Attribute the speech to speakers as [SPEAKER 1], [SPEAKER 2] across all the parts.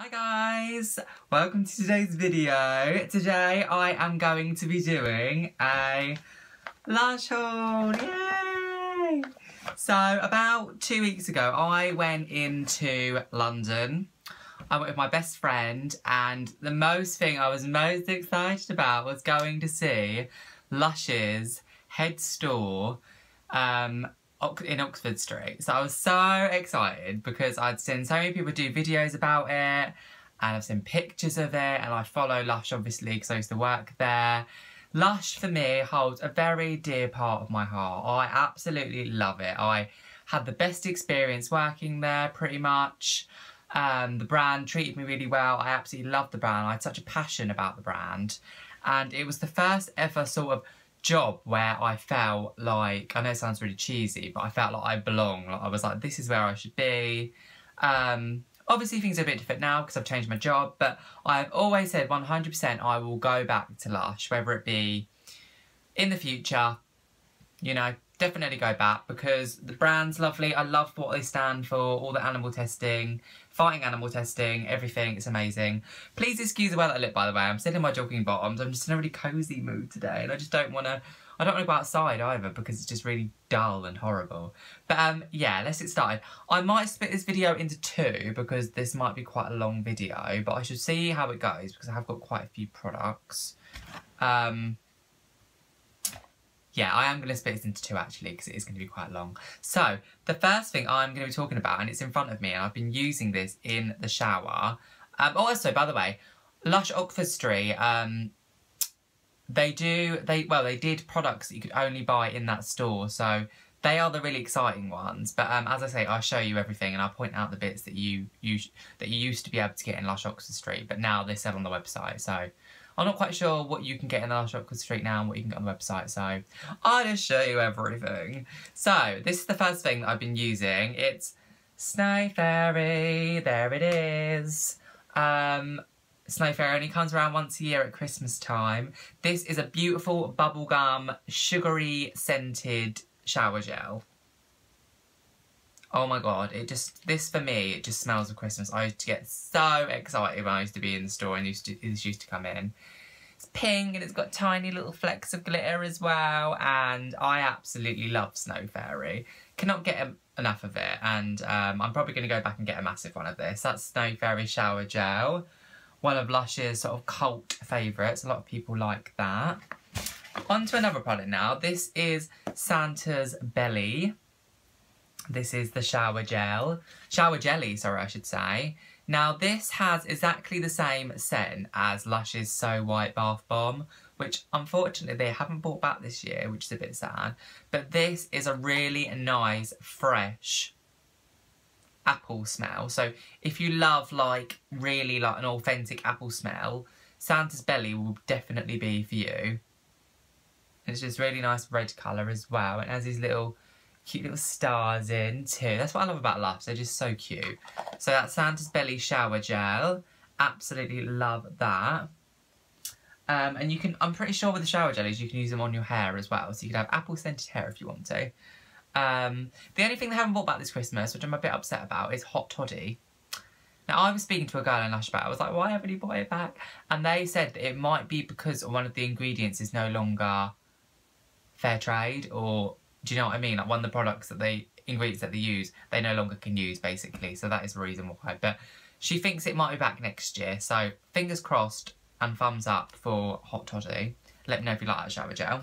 [SPEAKER 1] Hi guys! Welcome to today's video. Today I am going to be doing a Lush haul, yay! So about two weeks ago I went into London. I went with my best friend and the most thing I was most excited about was going to see Lush's head store um, in Oxford Street. So I was so excited because I'd seen so many people do videos about it and I've seen pictures of it and I follow Lush obviously because I used to work there. Lush for me holds a very dear part of my heart. I absolutely love it. I had the best experience working there pretty much. Um, the brand treated me really well. I absolutely loved the brand. I had such a passion about the brand. And it was the first ever sort of job where I felt like, I know it sounds really cheesy, but I felt like I belong. Like I was like, this is where I should be. Um, obviously things are a bit different now because I've changed my job, but I've always said 100% I will go back to Lush, whether it be in the future, you know, definitely go back because the brand's lovely. I love what they stand for, all the animal testing, fighting animal testing, everything. It's amazing. Please excuse the way that I look, by the way. I'm still in my jogging bottoms. I'm just in a really cosy mood today and I just don't want to... I don't want to go outside either because it's just really dull and horrible. But um, yeah, let's get started. I might split this video into two because this might be quite a long video, but I should see how it goes because I have got quite a few products. Um, yeah, I am going to split this into two actually because it is going to be quite long. So, the first thing I'm going to be talking about, and it's in front of me, and I've been using this in the shower. Um, also, by the way, Lush Oxford Street, um, they do, they well, they did products that you could only buy in that store, so they are the really exciting ones. But um, as I say, I'll show you everything and I'll point out the bits that you, you that you used to be able to get in Lush Oxford Street, but now they sell on the website, so I'm not quite sure what you can get in the Lush Oxford Street now and what you can get on the website, so I'll just show you everything. So, this is the first thing that I've been using. It's Snow Fairy, there it is. Um, Snow Fairy only comes around once a year at Christmas time. This is a beautiful bubblegum, sugary scented shower gel. Oh my god, it just, this for me, it just smells of Christmas. I used to get so excited when I used to be in the store and used to, this used to come in. It's pink and it's got tiny little flecks of glitter as well and I absolutely love Snow Fairy. Cannot get enough of it and um, I'm probably going to go back and get a massive one of this. That's Snow Fairy Shower Gel. One of Lush's sort of cult favourites. A lot of people like that. On to another product now. This is Santa's Belly. This is the shower gel. Shower jelly, sorry, I should say. Now, this has exactly the same scent as Lush's So White Bath Bomb, which unfortunately they haven't brought back this year, which is a bit sad. But this is a really nice, fresh apple smell. So if you love, like, really, like, an authentic apple smell, Santa's Belly will definitely be for you. It's just really nice red colour as well. It has these little cute little stars in too. That's what I love about Lush. They're just so cute. So that's Santa's Belly Shower Gel. Absolutely love that. Um, and you can, I'm pretty sure with the shower jellies, you can use them on your hair as well. So you could have apple scented hair if you want to. Um, the only thing they haven't bought back this Christmas, which I'm a bit upset about, is Hot Toddy. Now, I was speaking to a girl in Lush about it. I was like, why haven't you bought it back? And they said that it might be because one of the ingredients is no longer fair trade or do you know what I mean? Like one of the products that they, ingredients that they use, they no longer can use basically. So that is the reason why. But she thinks it might be back next year. So fingers crossed and thumbs up for Hot Toddy. Let me know if you like that shower gel.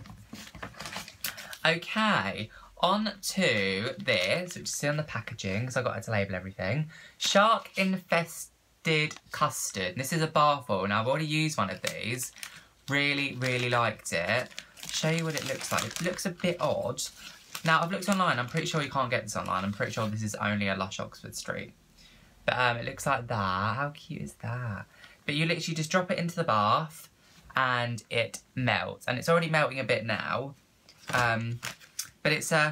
[SPEAKER 1] Okay, on to this, which is on the packaging, because I got to label everything. Shark Infested Custard. This is a bar and Now, I've already used one of these. Really, really liked it show you what it looks like. It looks a bit odd. Now, I've looked online. I'm pretty sure you can't get this online. I'm pretty sure this is only a Lush Oxford Street. But um, it looks like that. How cute is that? But you literally just drop it into the bath and it melts. And it's already melting a bit now. Um, but it's a... Uh,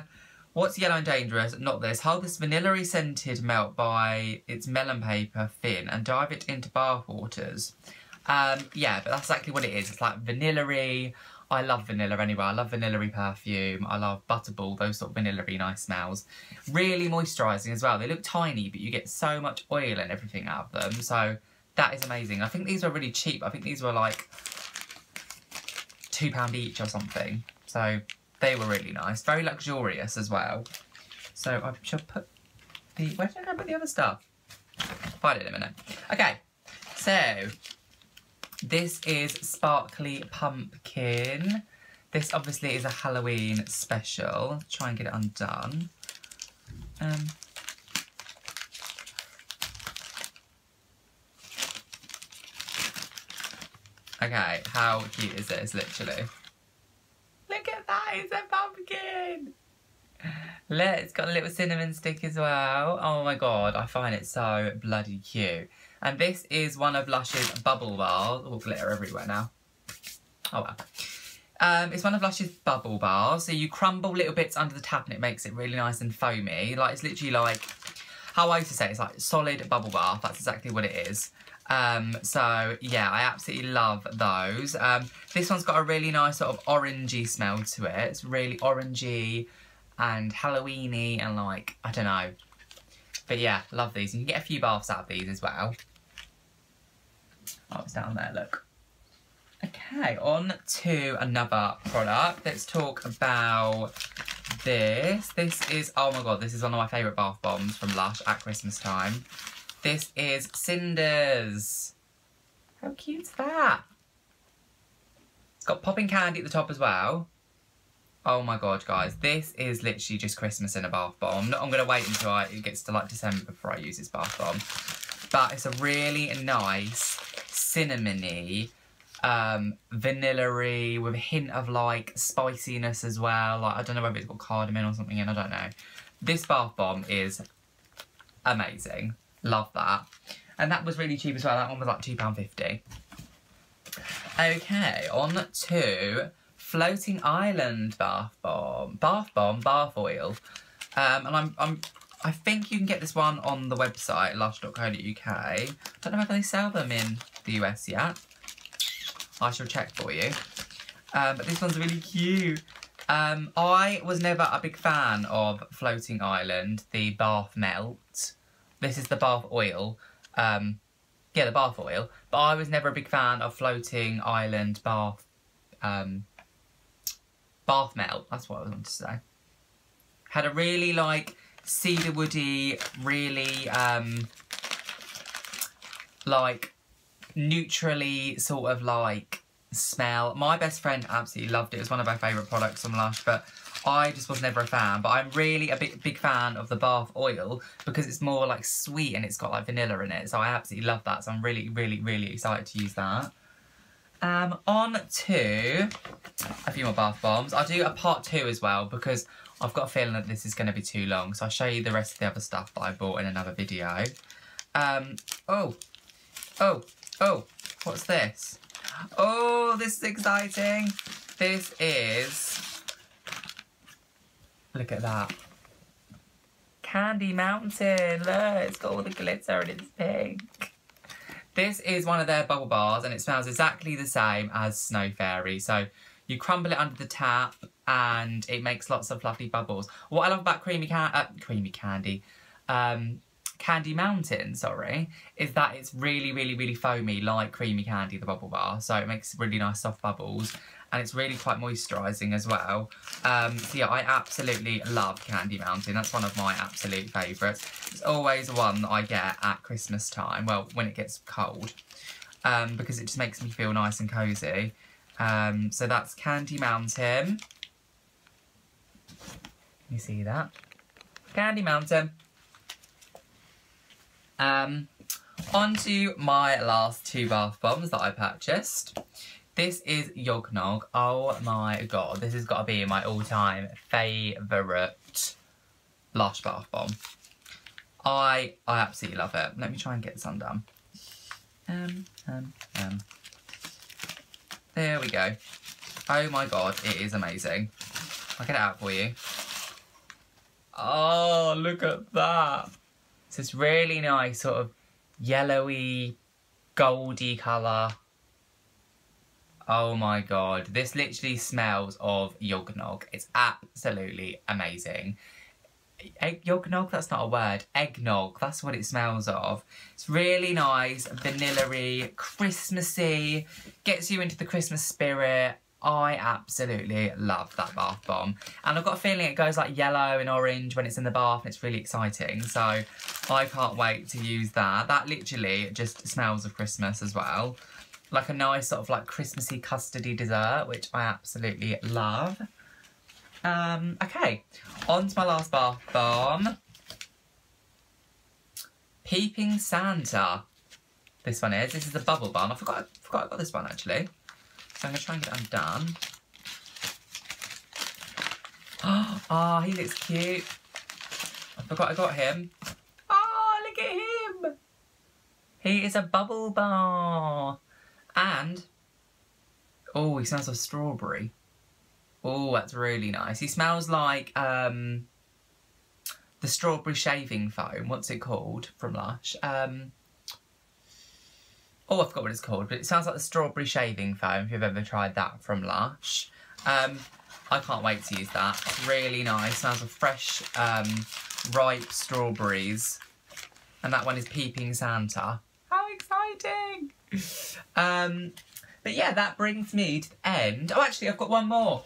[SPEAKER 1] what's yellow and dangerous? Not this. Hold this vanilla scented melt by its melon paper thin and dive it into bath waters. Um, yeah, but that's exactly what it is. It's like vanilla. I love vanilla anyway. I love vanilla perfume. I love butterball, those sort of vanilla nice smells. Really moisturising as well. They look tiny, but you get so much oil and everything out of them. So That is amazing. I think these were really cheap. I think these were like £2 each or something. So they were really nice. Very luxurious as well. So I shall put the... Where did I put the other stuff? Find it in a minute. Okay, so this is Sparkly Pumpkin. This obviously is a Halloween special. Try and get it undone. Um, okay, how cute is this, literally? Look at that, it's a pumpkin! Look, it's got a little cinnamon stick as well. Oh my god, I find it so bloody cute. And this is one of Lush's bubble bars. Oh, glitter everywhere now. Oh well. Um, it's one of Lush's bubble bars. So you crumble little bits under the tap and it makes it really nice and foamy. Like, it's literally like, how I used to say, it's like solid bubble bath. That's exactly what it is. Um, so, yeah, I absolutely love those. Um, this one's got a really nice sort of orangey smell to it. It's really orangey and Halloweeny and like, I don't know. But yeah, love these. You can get a few baths out of these as well. It's down there, look. Okay, on to another product. Let's talk about this. This is, oh my god, this is one of my favourite bath bombs from Lush at Christmas time. This is Cinders. How cute's that? It's got popping candy at the top as well. Oh my god, guys, this is literally just Christmas in a bath bomb. I'm going to wait until I, it gets to like December before I use this bath bomb. But it's a really nice, cinnamony, um, vanilla with a hint of like spiciness as well. Like, I don't know whether it's got cardamom or something in, I don't know. This bath bomb is amazing. Love that. And that was really cheap as well. That one was like £2.50. Okay, on to floating island bath bomb, bath bomb, bath oil. Um, and I'm, I'm, I think you can get this one on the website, lush.co.uk. I don't know if they sell them in the US yet. I shall check for you. Um, but this one's really cute. Um, I was never a big fan of Floating Island, the bath melt. This is the bath oil. Um, yeah, the bath oil. But I was never a big fan of Floating Island bath um, bath melt. That's what I wanted to say. Had a really like cedar woody, really um, like neutrally sort of like smell. My best friend absolutely loved it. It was one of her favourite products from Lush, but I just was never a fan. But I'm really a big, big fan of the bath oil because it's more like sweet and it's got like vanilla in it. So I absolutely love that. So I'm really, really, really excited to use that. Um, on to a few more bath bombs. I'll do a part two as well because I've got a feeling that this is going to be too long. So I'll show you the rest of the other stuff that I bought in another video. Um, oh, oh, oh, what's this? Oh, this is exciting. This is, look at that. Candy Mountain, look, it's got all the glitter and it's pink. This is one of their bubble bars and it smells exactly the same as Snow Fairy. So you crumble it under the tap and it makes lots of lovely bubbles. What I love about Creamy, can uh, creamy Candy, um, Candy Mountain, sorry, is that it's really, really, really foamy like Creamy Candy, the bubble bar. So it makes really nice soft bubbles and it's really quite moisturising as well. Um, so yeah, I absolutely love Candy Mountain. That's one of my absolute favourites. It's always one that I get at Christmas time, well, when it gets cold, um, because it just makes me feel nice and cosy. Um, so that's Candy Mountain. You see that? Candy Mountain. Um, on to my last two bath bombs that I purchased. This is Yog Nog. Oh my god, this has got to be my all-time favourite Lush bath bomb. I I absolutely love it. Let me try and get this undone. Um, um, um. There we go. Oh my god, it is amazing. I'll get it out for you. Oh, look at that. It's this really nice sort of yellowy, goldy colour. Oh my god, this literally smells of Yog Nog. It's absolutely amazing. egg yognog. That's not a word. Eggnog. That's what it smells of. It's really nice, vanilla-y, Christmassy. Gets you into the Christmas spirit. I absolutely love that bath bomb. And I've got a feeling it goes like yellow and orange when it's in the bath and it's really exciting. So I can't wait to use that. That literally just smells of Christmas as well. Like a nice sort of like Christmassy custardy dessert, which I absolutely love. Um, okay, on to my last bath bomb. Peeping Santa. This one is. This is the bubble bomb. I forgot, I forgot I got this one actually. So I'm going to try and get it undone. Oh, he looks cute. I forgot I got him. Oh, look at him. He is a bubble bar. And, oh, he smells of strawberry. Oh, that's really nice. He smells like um, the strawberry shaving foam. What's it called from Lush? Um, Oh, I forgot what it's called, but it sounds like the strawberry shaving foam, if you've ever tried that from Lush. Um, I can't wait to use that. It's really nice. Smells of fresh, um, ripe strawberries. And that one is Peeping Santa. How exciting! um, but yeah, that brings me to the end. Oh, actually, I've got one more.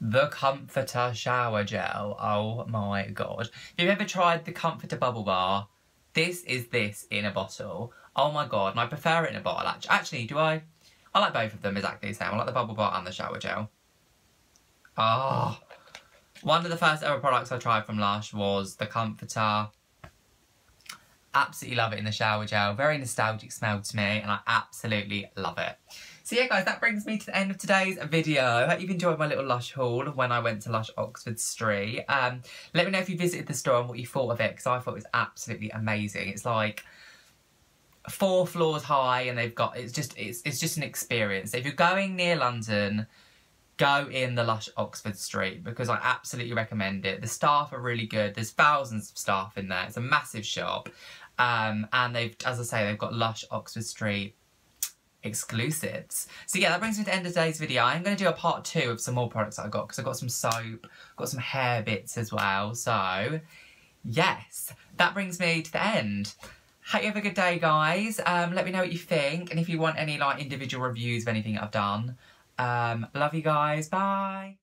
[SPEAKER 1] The Comforter Shower Gel. Oh my god. If you've ever tried the Comforter Bubble Bar, this is this in a bottle. Oh my god, and I prefer it in a bottle actually. Actually, do I? I like both of them exactly the same. I like the bubble bar and the shower gel. Oh. One of the first ever products I tried from Lush was the Comforter. Absolutely love it in the shower gel. Very nostalgic smell to me and I absolutely love it. So yeah guys, that brings me to the end of today's video. I hope you've enjoyed my little Lush haul when I went to Lush Oxford Street. Um, let me know if you visited the store and what you thought of it because I thought it was absolutely amazing. It's like four floors high and they've got it's just it's it's just an experience. If you're going near London, go in the Lush Oxford Street because I absolutely recommend it. The staff are really good. There's thousands of staff in there. It's a massive shop. Um, and they've, as I say, they've got Lush Oxford Street exclusives. So yeah, that brings me to the end of today's video. I'm going to do a part two of some more products that I got because I got some soap, got some hair bits as well. So yes, that brings me to the end. Hope you have a good day, guys. Um, let me know what you think, and if you want any like individual reviews of anything I've done. Um, love you guys. Bye.